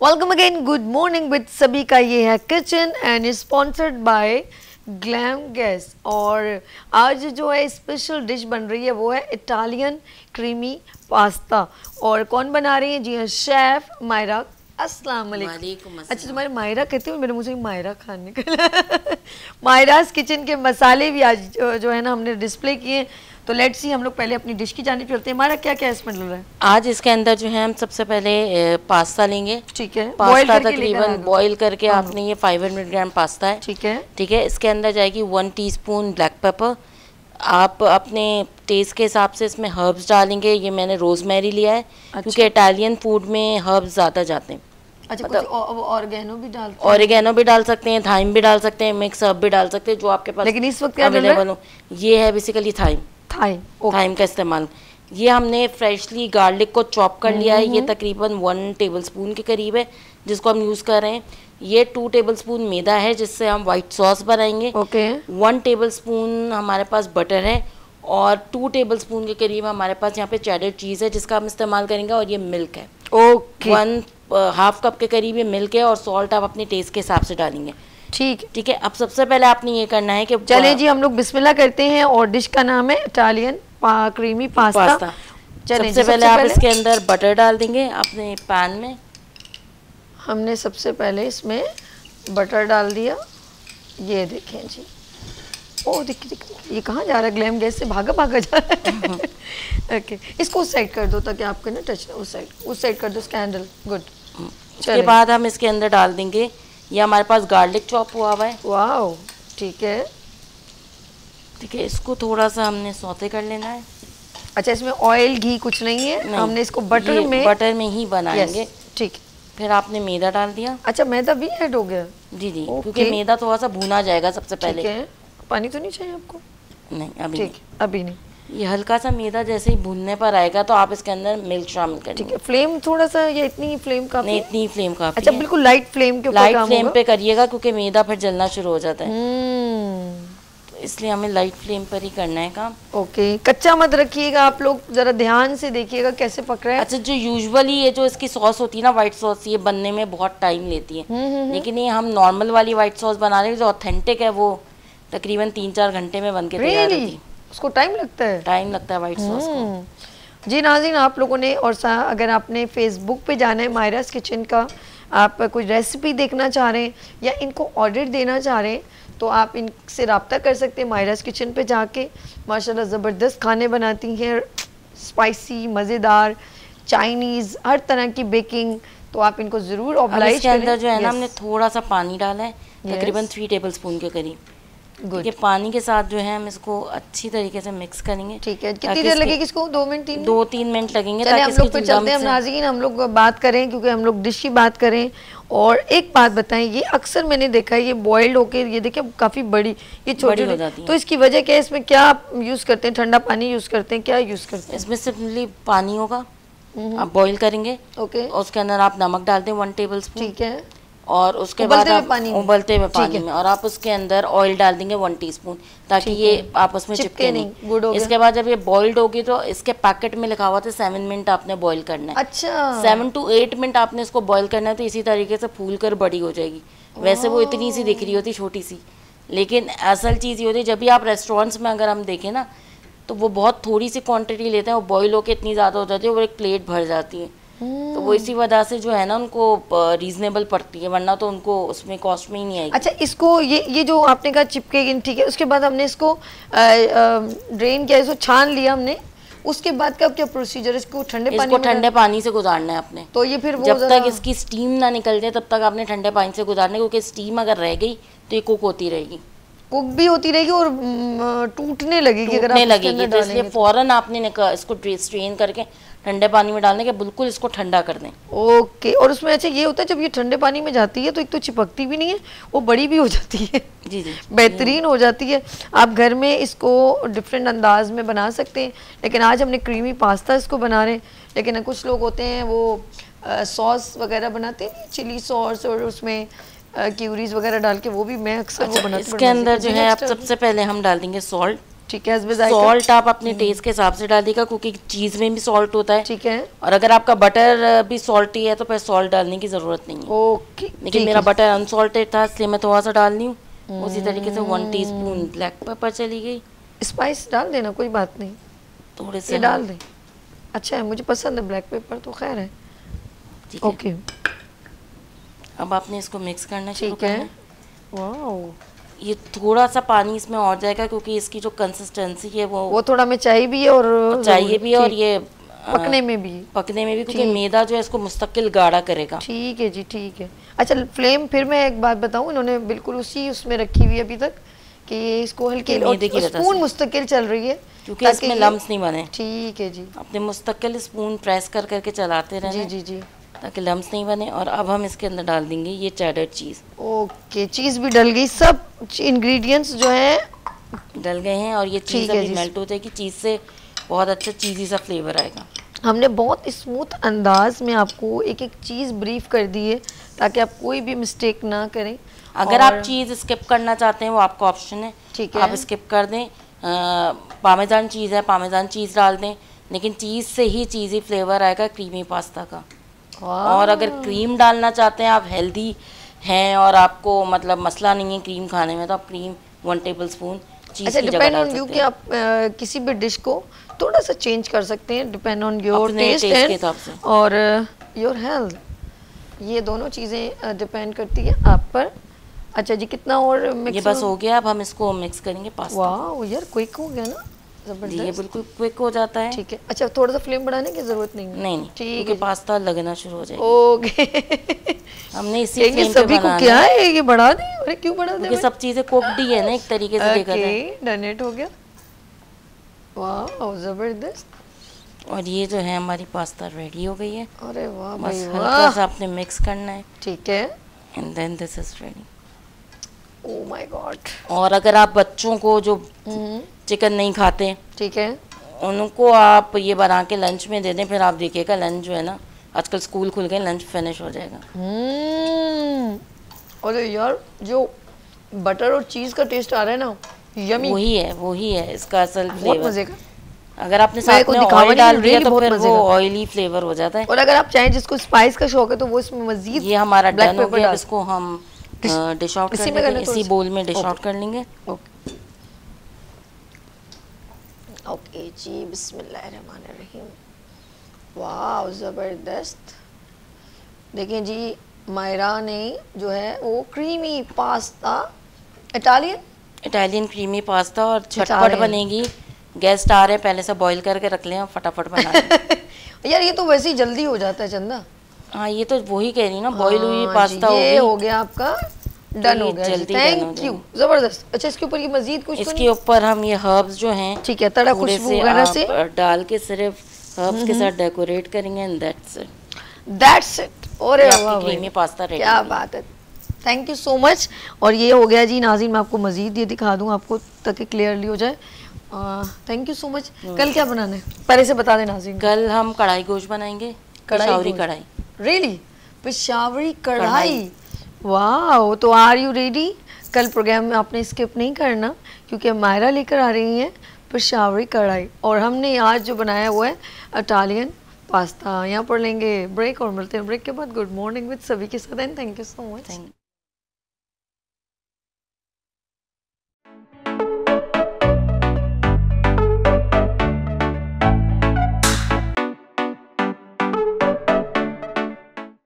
Welcome again good morning with सभी का ये है kitchen and sponsored by glam gas और आज जो है स्पेशल डिश बन रही है वो है इटालियन क्रीमी पास्ता और कौन बना रही है? जी हाँ शेफ मायरा अस्सलाम वालेकुम अच्छा तुम्हारे मायरा कहते हो मेरे मुझे मायरा खाने का मायराज किचन के मसाले भी आज जो है ना हमने डिस्प्ले किए तो लेट सी हम लोग पहले अपनी डिश की जाने चलते हैं। हमारा क्या क्या इसमें डल रहा है? आज इसके अंदर जो है हम सबसे पहले पास्ता लेंगे। ठीक है। पास्ता तकरीबन बॉईल करके हाँ। आपने ये 500 ग्राम पास्ता है। ठीक है। ठीक है इसके अंदर जाएगी वन टीस्पून ब्लैक पेपर आप अपने टेस्ट के हिसाब से इसमें हर्ब्स डालेंगे ये मैंने रोजमेरी लिया है अच्छा। क्योंकि इटालियन फ़ूड में हर्ब्स ज़्यादा जाते हैं। अच्छा मतलब ऑर्गेनो भी डाल ऑर्गेनो भी डाल सकते हैं थाइम भी डाल सकते हैं मिक्स हर्ब भी डाल सकते हैं जो आपके पास लेकिन इस वक्त अवेलेबल हो? ये है बेसिकली थाइम थाइम थाइम का इस्तेमाल। ये हमने फ्रेशली गार्लिक को चॉप कर लिया है। ये। तकरीबन वन टेबल स्पून के करीब है जिसको हम यूज़ कर रहे हैं। ये टू टेबल स्पून मैदा है जिससे हम वाइट सॉस बनाएँगे। ओके वन टेबल स्पून हमारे पास बटर है और टू टेबल स्पून के करीब हमारे पास यहाँ पे चैडर चीज़ है जिसका हम इस्तेमाल करेंगे और ये मिल्क है। ओके वन हाफ़ कप के करीब ये मिल्क है और सॉल्ट आप अपने टेस्ट के हिसाब से डालेंगे। ठीक ठीक है अब सबसे पहले आपने ये करना है कि चले जी हम लोग बिस्मिल्लाह करते हैं और डिश का नाम है इटालियन पा, क्रीमी पास्ता, पास्ता। चले सबसे पहले आप इसके अंदर बटर डाल देंगे अपने पैन में। हमने सबसे पहले इसमें बटर डाल दिया। ये देखें जी। ओ दिख दिख ये कहाँ जा रहा है? ग्लैम गैस से भागा भागा जा रहा है। ओके इसको उस साइड कर दो ताकि आपको ना टच उस साइड उस साइड कर दो स्कैंडल गुड उसके बाद हम इसके अंदर डाल देंगे ये हमारे पास गार्लिक चॉप हुआ हुआ है। वाह ठीक है। ठीक है इसको थोड़ा सा हमने सौते कर लेना है। अच्छा इसमें ऑयल घी कुछ नहीं है? नहीं, हमने इसको बटर में बटर में ही बनाएँगे। ठीक। फिर आपने मैदा डाल दिया। अच्छा मैदा भी ऐड हो गया? जी जी क्योंकि मैदा थोड़ा सा भुना जाएगा सबसे पहले। पानी तो नहीं चाहिए आपको? नहीं अभी नहीं। अभी नहीं। ये हल्का सा मैदा जैसे ही भूनने पर आएगा तो आप इसके अंदर मिल्क शामिल करें ठीक है फ्लेम थोड़ा सा ये इतनी फ्लेम का नहीं इतनी फ्लेम का अच्छा बिल्कुल लाइट फ्लेम के लाइट फ्लेम पे करिएगा क्योंकि मैदा फिर जलना शुरू हो जाता है। हम्म। तो इसलिए हमें लाइट फ्लेम पर ही करना है काम। ओके कच्चा मत रखिएगा आप लोग जरा ध्यान से देखिएगा कैसे पक रहा है। अच्छा जो यूजुअली ये जो इसकी सॉस होती है ना व्हाइट सॉस ये बनने में बहुत टाइम लेती है। हम्म, हम्म, लेकिन ये हम नॉर्मल वाली व्हाइट सॉस बना रहे हैं जो ऑथेंटिक है वो तकरीबन तीन चार घंटे में बन के तैयार होती है। उसको टाइम लगता है। टाइम लगता है वाइट सॉस को। हम्म। जी नाजिन आप लोगों ने और अगर आपने फेसबुक पे जाना है मायरास किचन का आप कोई रेसिपी देखना चाह रहे हैं या इनको ऑर्डर देना चाह रहे हैं तो आप इनसे रबता कर सकते हैं मायरास किचन पे जाके। माशाल्लाह ज़बरदस्त खाने बनाती हैं स्पाइसी मज़ेदार चाइनीज़ हर तरह की बेकिंग तो आप इनको ज़रूर ऑब्लाइज के अंदर जो है ना हमने थोड़ा सा पानी डाला है तकरीबन थ्री टेबल स्पून के करीब। ये पानी के साथ जो है हम इसको अच्छी तरीके से मिक्स करेंगे। ठीक है। कितनी देर लगेगी इसको? दो मिनट तीन दो तीन मिनट लगेंगे ताकि हम लोग चलते हैं नाजीन हम लोग बात करें क्योंकि हम लोग डिश की बात करें। और एक बात बताएँ ये अक्सर मैंने देखा है ये बॉइल्ड होके ये देखिए काफ़ी बड़ी ये छोटी हो जाती है। तो इसकी वजह क्या है? इसमें क्या आप यूज़ करते हैं? ठंडा पानी यूज़ करते हैं? क्या यूज़ करते हैं? इसमें सिंपली पानी होगा। हम्म। आप बॉईल करेंगे ओके उसके अंदर आप नमक डाल दें वन टेबल स्पून ठीक है। और उसके बाद आप उबलते हुए पानी में और आप उसके अंदर ऑयल डाल देंगे वन टीस्पून ताकि ये आप उसमें चिपके नहीं। गुड हो इसके बाद जब ये बॉइल्ड होगी तो इसके पैकेट में लिखा हुआ था सेवन मिनट आपने बॉईल करना है। अच्छा। सेवन टू एट मिनट आपने इसको बॉईल करना है तो इसी तरीके से फूल कर बड़ी हो जाएगी। वैसे वो इतनी सी दिख रही होती छोटी सी। लेकिन असल चीज़ ये होती है जब भी आप रेस्टोरेंट्स में अगर हम देखें ना तो वो बहुत थोड़ी सी क्वांटिटी लेते हैं वो बॉईल होकर इतनी ज़्यादा हो जाती है और एक प्लेट भर जाती है। तो वो इसी वजह से जो है ना उनको रीजनेबल पड़ती है वरना तो उनको उसमें कॉस्ट में ही नहीं आएगी। अच्छा इसको ये ये जो आपने कहा चिपके ठीक है उसके बाद हमने इसको ड्रेन किया इसको छान लिया हमने उसके बाद का क्या प्रोसीजर इसको ठंडे पानी इसको ठंडे पानी से गुजारना है आपने। तो ये फिर वो जब तक इसकी स्टीम ना निकल जाए तब तक आपने ठंडे पानी से गुजारना है क्योंकि स्टीम अगर रह गई तो ये कुक होती रहेगी। कुक भी होती रहेगी और टूटने लगेगी अगर लगेगी तो इसलिए फ़ौरन आपने इसको स्ट्रेन करके ठंडे पानी में डालने के बिल्कुल इसको ठंडा कर दें। ओके और उसमें अच्छा ये होता है जब ये ठंडे पानी में जाती है तो एक तो चिपकती भी नहीं है वो बड़ी भी हो जाती है। जी जी बेहतरीन हो जाती है। आप घर में इसको डिफरेंट अंदाज में बना सकते हैं लेकिन आज हमने क्रीमी पास्ता इसको बना रहे हैं लेकिन कुछ लोग होते हैं वो सॉस वगैरह बनाते हैं चिली सॉस और उसमें क्यूरीज वगैरह डाल के वो भी मैं अक्सर अच्छा, वो बनाती इसके अंदर जो है आप सबसे पहले हम डाल देंगे सॉल्ट ठीक है सॉल्ट आप अपने टेस्ट के हिसाब से डालिएगा क्योंकि चीज़ में भी सॉल्ट होता है। ठीक है। और अगर आपका बटर भी सॉल्टी है तो फिर सॉल्ट डालने की ज़रूरत नहीं है। ओके लेकिन मेरा बटर अनसॉल्टेड था इसलिए मैं थोड़ा सा डाल रही हूँ। उसी तरीके से वन टीस्पून ब्लैक पेपर चली गई। स्पाइस डाल देना कोई बात नहीं। थोड़े से डाल दें। अच्छा है मुझे पसंद है ब्लैक पेपर तो खैर है। ठीक है। ओके। अब आपने इसको मिक्स करना शुरू करना है। वाओ ये थोड़ा सा पानी इसमें और जाएगा क्योंकि इसकी जो कंसिस्टेंसी है वो वो थोड़ा में चाहिए भी है और चाहिए भी है और ये पकने में भी। पकने में भी क्योंकि मैदा जो है इसको मुस्तकिल गाढ़ा करेगा। ठीक है जी ठीक है। अच्छा फ्लेम फिर मैं एक बात बताऊँ इन्होंने बिल्कुल उसी उसमें रखी हुई अभी तक कि ये इसको हल्के स्पून मुस्तकिल चल रही है क्योंकि इसमें लम्स नहीं बने। ठीक है जी। अपने मुस्तकिल स्पून प्रेस कर करके चलाते रहे जी जी जी। ताकि लम्स नहीं बने और अब हम इसके अंदर डाल देंगे ये चैडर चीज़ ओके चीज़ भी डल गई। सब इंग्रेडिएंट्स जो हैं डल गए हैं और ये चीज़ अभी मेल्ट हो जाएगी। चीज़ से बहुत अच्छा चीज़ी सा फ्लेवर आएगा। हमने बहुत स्मूथ अंदाज में आपको एक एक चीज़ ब्रीफ कर दी है ताकि आप कोई भी मिस्टेक ना करें। अगर आप चीज़ स्किप करना चाहते हैं वो आपका ऑप्शन है। ठीक है। आप स्किप कर दें। पामेजान चीज़ है पामेजान चीज़ डाल दें। लेकिन चीज़ से ही चीज़ी फ्लेवर आएगा क्रीमी पास्ता का। और अगर क्रीम डालना चाहते हैं आप हेल्दी हैं और आपको मतलब मसला नहीं है क्रीम खाने में तो आप क्रीम वन टेबल स्पून अच्छा डिपेंड ऑन यू कि आप किसी भी डिश को थोड़ा सा चेंज कर सकते हैं depend on your taste and और योर हेल्थ ये दोनों चीज़ें डिपेंड करती है आप पर। अच्छा जी कितना और मिक्स ये बस हो गया अब हम इसको मिक्स करेंगे पास्ता वाह यार क्विक हो गया ना। ये बिल्कुल क्विक हो जाता है। ठीक है। अच्छा थोड़ा सा फ्लेम बढ़ाने की ज़रूरत नहीं है? नहीं नहीं ठीक है। पास्ता लगना शुरू हो जाएगा। ओके। हमने इसी फ्लेम सभी को क्या है। ये बढ़ा दें अरे क्यों बढ़ा दें? सब चीज़ें कुकड ही है ना एक तरीके से देखा जाए। ओके डन इट हो गया। वाह ज़बरदस्त। और ये जो है हमारी पास्ता रेडी हो गई है। अरे वाह बस हल्का सा आपने मिक्स करना है। ठीक है। And then this is ready oh my god और अगर आप बच्चों को जो चिकन नहीं खाते। ठीक है। उनको आप ये बना के लंच में दे दें फिर आप देखिएगा लंच जो है ना आजकल स्कूल खुल गए लंच फिनिश हो जाएगा। हम्म। अरे यार जो बटर और चीज़ का टेस्ट आ रहा है ना यमी वही है वही है इसका असल फ्लेवर अगर आपने साथ में ऑयल डाल दिया तो फिर वो ऑयली फ्लेवर हो जाता है। और अगर आप चाहें जिसको स्पाइस का शौक है तो वो इसमें मजीद ये हमारा डन हो गया इसको हम डिश आउट कर लेंगे इसी बोल में डिश आउट कर लेंगे। ओके। जी बिस्मिल्लाहिर्रहमानिर्रहीम। वाह ज़बरदस्त। देखें जी मायरा ने जो है वो creamy pasta Italian Italian creamy pasta और झटपट बनेगी। गेस्ट आ रहे हैं पहले से बॉईल करके रख लें और फटाफट बना लें यार ये तो वैसे ही जल्दी हो जाता है चंदा। हाँ ये तो वही कह रही हूँ ना बॉईल हुई पास्ता हो हो गया आपका डन हो गया थैंक यू ज़बरदस्त। अच्छा इसके ऊपर ये मजीद कुछ तो इसके ऊपर हम ये हर्ब्स जो हैं ठीक है तड़ा खुशबू वगैरह से। डाल के सिर्फ़ हर्ब्स के साथ डेकोरेट करेंगे and that's it that's it और भाई pasta ready क्या बात है। थैंक यू सो मच और ये हो गया जी नाजिन मैं आपको मजीद ये दिखा दूँ आपको ताकि क्लियरली हो जाए। थैंक यू सो मच कल क्या बनाना है? पहले से बता दें नाजिन कल हम कढ़ाई गोश्त बनाएँगे कढ़ाई कढ़ाई। रियली पिशावरी कढ़ाई। वाह तो आर यू रेडी कल प्रोग्राम में आपने स्किप नहीं करना, क्योंकि मायरा लेकर आ रही हैं पेशावरी कढ़ाई। और हमने आज जो बनाया हुआ है अटालियन पास्ता यहाँ पर लेंगे ब्रेक और मिलते हैं ब्रेक के बाद। गुड मॉर्निंग विद सभी के साथ and thank you so much thank